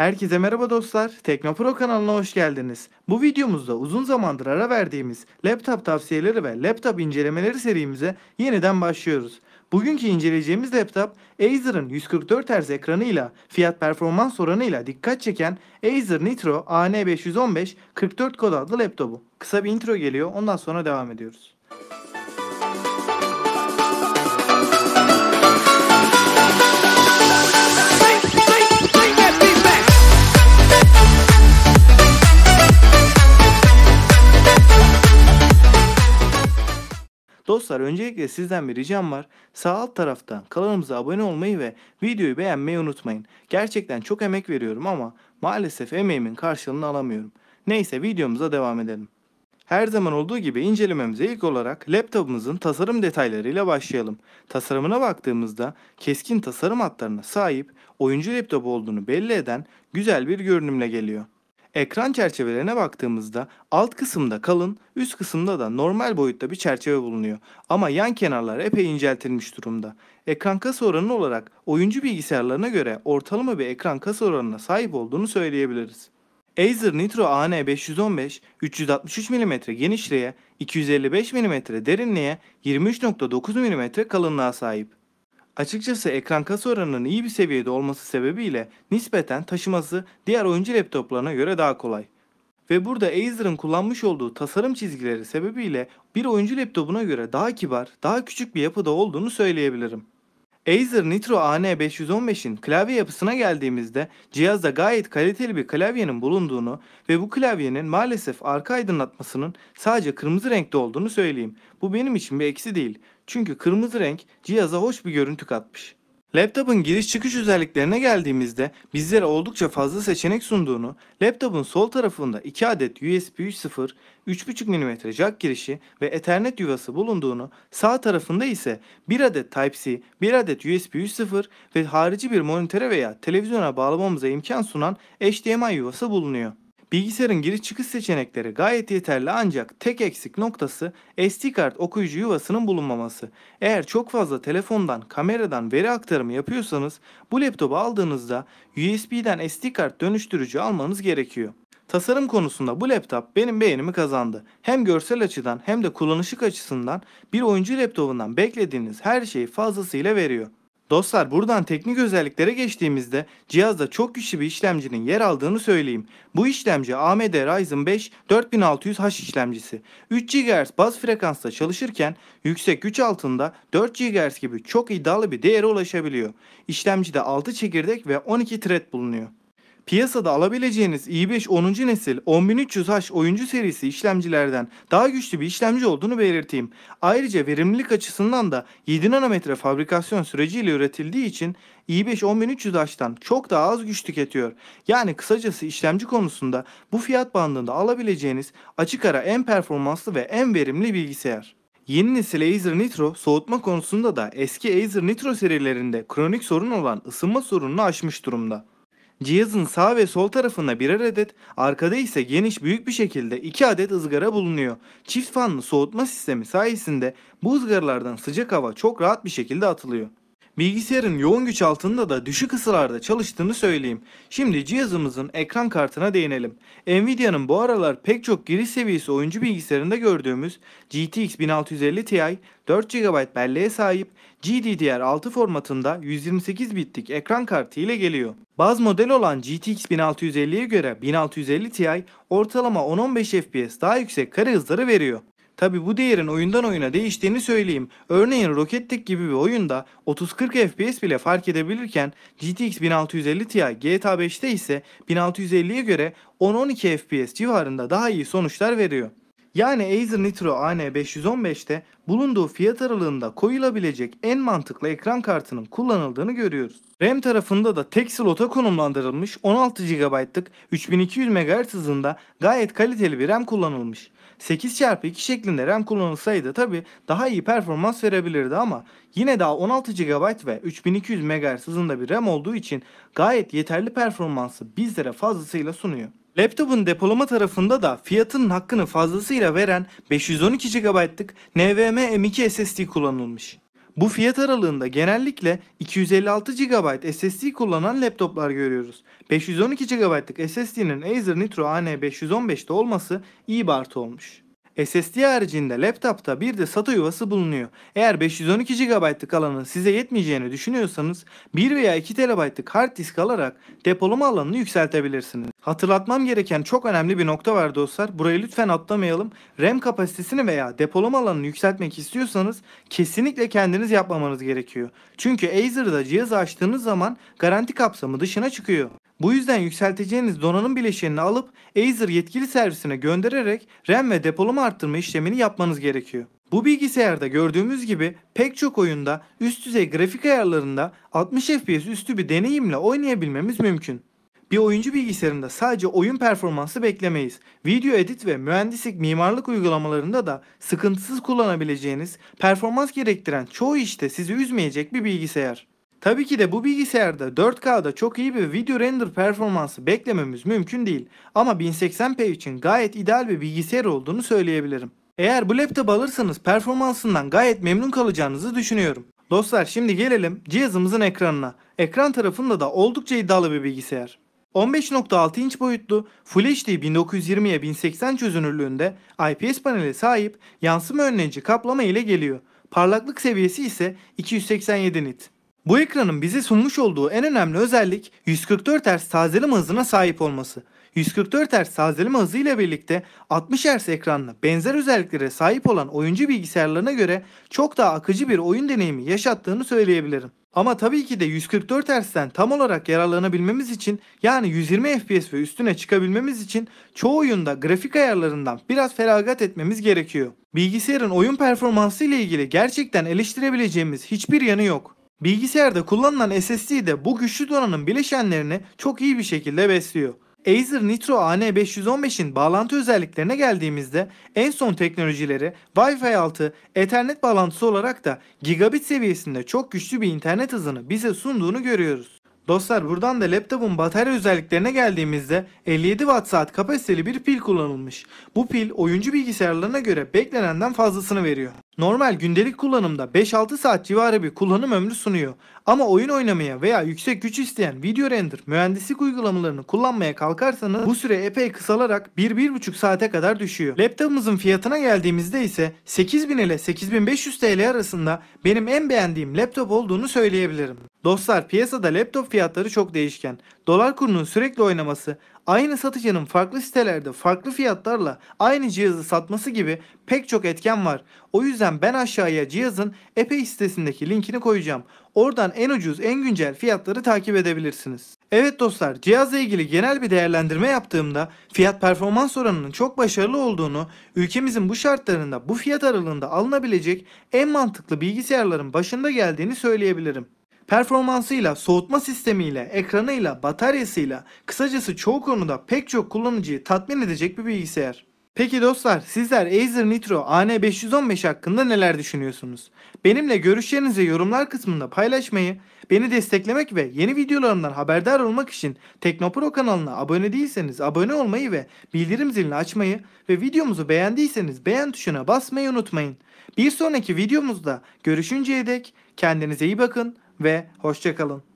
Herkese merhaba dostlar. Teknopro kanalına hoş geldiniz. Bu videomuzda uzun zamandır ara verdiğimiz laptop tavsiyeleri ve laptop incelemeleri serimize yeniden başlıyoruz. Bugünkü inceleyeceğimiz laptop Acer'ın 144 Hz ekranıyla fiyat performans oranıyla dikkat çeken Acer Nitro AN515 44 kod adlı laptopu. Kısa bir intro geliyor ondan sonra devam ediyoruz. Dostlar öncelikle sizden bir ricam var. Sağ alt taraftan kanalımıza abone olmayı ve videoyu beğenmeyi unutmayın. Gerçekten çok emek veriyorum ama maalesef emeğimin karşılığını alamıyorum. Neyse videomuza devam edelim. Her zaman olduğu gibi incelememize ilk olarak laptopumuzun tasarım detaylarıyla başlayalım. Tasarımına baktığımızda keskin tasarım hatlarına sahip oyuncu laptop olduğunu belli eden güzel bir görünümle geliyor. Ekran çerçevelerine baktığımızda alt kısımda kalın, üst kısımda da normal boyutta bir çerçeve bulunuyor. Ama yan kenarlar epey inceltilmiş durumda. Ekran kasa oranı olarak oyuncu bilgisayarlarına göre ortalama bir ekran kasa oranına sahip olduğunu söyleyebiliriz. Acer Nitro AN515 363 mm genişliğe, 255 mm derinliğe, 23.9 mm kalınlığa sahip. Açıkçası ekran kasa oranının iyi bir seviyede olması sebebiyle nispeten taşıması diğer oyuncu laptoplarına göre daha kolay. Ve burada Acer'ın kullanmış olduğu tasarım çizgileri sebebiyle bir oyuncu laptopuna göre daha kibar, daha küçük bir yapıda olduğunu söyleyebilirim. Acer Nitro AN515'in klavye yapısına geldiğimizde cihazda gayet kaliteli bir klavyenin bulunduğunu ve bu klavyenin maalesef arka aydınlatmasının sadece kırmızı renkte olduğunu söyleyeyim. Bu benim için bir eksi değil. Çünkü kırmızı renk cihaza hoş bir görüntü katmış. Laptopun giriş çıkış özelliklerine geldiğimizde bizlere oldukça fazla seçenek sunduğunu, laptopun sol tarafında 2 adet USB 3.0, 3.5 mm jack girişi ve Ethernet yuvası bulunduğunu, sağ tarafında ise 1 adet Type-C, 1 adet USB 3.0 ve harici bir monitöre veya televizyona bağlamamıza imkan sunan HDMI yuvası bulunuyor. Bilgisayarın giriş çıkış seçenekleri gayet yeterli ancak tek eksik noktası SD kart okuyucu yuvasının bulunmaması. Eğer çok fazla telefondan, kameradan veri aktarımı yapıyorsanız bu laptopu aldığınızda USB'den SD kart dönüştürücü almanız gerekiyor. Tasarım konusunda bu laptop benim beğenimi kazandı. Hem görsel açıdan hem de kullanışlık açısından bir oyuncu laptopundan beklediğiniz her şeyi fazlasıyla veriyor. Dostlar buradan teknik özelliklere geçtiğimizde cihazda çok güçlü bir işlemcinin yer aldığını söyleyeyim. Bu işlemci AMD Ryzen 5 4600H işlemcisi. 3 GHz baz frekansta çalışırken yüksek güç altında 4 GHz gibi çok iddialı bir değere ulaşabiliyor. İşlemcide 6 çekirdek ve 12 thread bulunuyor. Piyasada alabileceğiniz i5 10. nesil 10300H oyuncu serisi işlemcilerden daha güçlü bir işlemci olduğunu belirteyim. Ayrıca verimlilik açısından da 7 nanometre fabrikasyon süreciyle üretildiği için i5 10300H'tan çok daha az güç tüketiyor. Yani kısacası işlemci konusunda bu fiyat bandında alabileceğiniz açık ara en performanslı ve en verimli bilgisayar. Yeni nesil Acer Nitro soğutma konusunda da eski Acer Nitro serilerinde kronik sorun olan ısınma sorununu aşmış durumda. Cihazın sağ ve sol tarafında birer adet, arkada ise geniş büyük bir şekilde iki adet ızgara bulunuyor. Çift fanlı soğutma sistemi sayesinde bu ızgaralardan sıcak hava çok rahat bir şekilde atılıyor. Bilgisayarın yoğun güç altında da düşük ısılarda çalıştığını söyleyeyim. Şimdi cihazımızın ekran kartına değinelim. Nvidia'nın bu aralar pek çok giriş seviyesi oyuncu bilgisayarında gördüğümüz GTX 1650 Ti 4 GB belleğe sahip GDDR6 formatında 128 bitlik ekran kartı ile geliyor. Baz model olan GTX 1650'ye göre 1650 Ti ortalama 10-15 FPS daha yüksek kare hızları veriyor. Tabi bu değerin oyundan oyuna değiştiğini söyleyeyim. Örneğin Rocket League gibi bir oyunda 30-40 FPS bile fark edebilirken GTX 1650 Ti GTA 5'te ise 1650'ye göre 10-12 FPS civarında daha iyi sonuçlar veriyor. Yani Acer Nitro AN515'te bulunduğu fiyat aralığında koyulabilecek en mantıklı ekran kartının kullanıldığını görüyoruz. RAM tarafında da tek slota konumlandırılmış 16 GB'lık 3200 MHz hızında gayet kaliteli bir RAM kullanılmış. 8x2 şeklinde RAM kullanılsaydı tabi daha iyi performans verebilirdi ama yine daha 16 GB ve 3200 MHz hızında bir RAM olduğu için gayet yeterli performansı bizlere fazlasıyla sunuyor. Laptopun depolama tarafında da fiyatının hakkını fazlasıyla veren 512 GB'lık NVMe M2 SSD kullanılmış. Bu fiyat aralığında genellikle 256 GB SSD kullanan laptoplar görüyoruz. 512 GB'lık SSD'nin Acer Nitro AN515'te olması iyi bir artı olmuş. SSD haricinde laptopta bir de SATA yuvası bulunuyor. Eğer 512 GB'lık alanın size yetmeyeceğini düşünüyorsanız 1 veya 2 TB'lık hard disk alarak depolama alanını yükseltebilirsiniz. Hatırlatmam gereken çok önemli bir nokta var dostlar. Burayı lütfen atlamayalım. RAM kapasitesini veya depolama alanını yükseltmek istiyorsanız kesinlikle kendiniz yapmamanız gerekiyor. Çünkü Acer'da cihazı açtığınız zaman garanti kapsamı dışına çıkıyor. Bu yüzden yükselteceğiniz donanım bileşenini alıp Acer yetkili servisine göndererek RAM ve depolama arttırma işlemini yapmanız gerekiyor. Bu bilgisayarda gördüğümüz gibi pek çok oyunda üst düzey grafik ayarlarında 60 FPS üstü bir deneyimle oynayabilmemiz mümkün. Bir oyuncu bilgisayarında sadece oyun performansı beklemeyiz. Video edit ve mühendislik mimarlık uygulamalarında da sıkıntısız kullanabileceğiniz, performans gerektiren çoğu işte sizi üzmeyecek bir bilgisayar. Tabii ki de bu bilgisayarda 4K'da çok iyi bir video render performansı beklememiz mümkün değil. Ama 1080p için gayet ideal bir bilgisayar olduğunu söyleyebilirim. Eğer bu laptop alırsanız performansından gayet memnun kalacağınızı düşünüyorum. Dostlar şimdi gelelim cihazımızın ekranına. Ekran tarafında da oldukça iddialı bir bilgisayar. 15.6 inç boyutlu Full HD 1920'ye 1080 çözünürlüğünde IPS paneli sahip yansıma önleyici kaplama ile geliyor. Parlaklık seviyesi ise 287 nit. Bu ekranın bize sunmuş olduğu en önemli özellik 144 Hz tazeleme hızına sahip olması. 144 Hz tazeleme hızı ile birlikte 60 Hz ekranlı benzer özelliklere sahip olan oyuncu bilgisayarlarına göre çok daha akıcı bir oyun deneyimi yaşattığını söyleyebilirim. Ama tabii ki de 144 Hz'den tam olarak yararlanabilmemiz için yani 120 FPS ve üstüne çıkabilmemiz için çoğu oyunda grafik ayarlarından biraz feragat etmemiz gerekiyor. Bilgisayarın oyun performansı ile ilgili gerçekten eleştirebileceğimiz hiçbir yanı yok. Bilgisayarda kullanılan SSD de bu güçlü donanım bileşenlerini çok iyi bir şekilde besliyor. Acer Nitro AN515'in bağlantı özelliklerine geldiğimizde en son teknolojileri Wi-Fi 6, Ethernet bağlantısı olarak da gigabit seviyesinde çok güçlü bir internet hızını bize sunduğunu görüyoruz. Dostlar buradan da laptopun batarya özelliklerine geldiğimizde 57 watt saat kapasiteli bir pil kullanılmış. Bu pil oyuncu bilgisayarlarına göre beklenenden fazlasını veriyor. Normal gündelik kullanımda 5-6 saat civarı bir kullanım ömrü sunuyor. Ama oyun oynamaya veya yüksek güç isteyen video render, mühendislik uygulamalarını kullanmaya kalkarsanız bu süre epey kısalarak 1-1,5 saate kadar düşüyor. Laptopumuzun fiyatına geldiğimizde ise 8000 ile 8500 TL arasında benim en beğendiğim laptop olduğunu söyleyebilirim. Dostlar piyasada laptop fiyatları çok değişken. Dolar kurunun sürekli oynaması, aynı satıcının farklı sitelerde farklı fiyatlarla aynı cihazı satması gibi pek çok etken var. O yüzden ben aşağıya cihazın epey sitesindeki linkini koyacağım. Oradan en ucuz en güncel fiyatları takip edebilirsiniz. Evet dostlar cihazla ilgili genel bir değerlendirme yaptığımda fiyat performans oranının çok başarılı olduğunu, ülkemizin bu şartlarında bu fiyat aralığında alınabilecek en mantıklı bilgisayarların başında geldiğini söyleyebilirim. Performansıyla, soğutma sistemiyle, ekranıyla, bataryasıyla, kısacası çoğu konuda pek çok kullanıcıyı tatmin edecek bir bilgisayar. Peki dostlar sizler Acer Nitro AN515 hakkında neler düşünüyorsunuz? Benimle görüşlerinizi yorumlar kısmında paylaşmayı, beni desteklemek ve yeni videolarımdan haberdar olmak için Teknopro kanalına abone değilseniz abone olmayı ve bildirim zilini açmayı ve videomuzu beğendiyseniz beğen tuşuna basmayı unutmayın. Bir sonraki videomuzda görüşünceye dek kendinize iyi bakın ve hoşçakalın.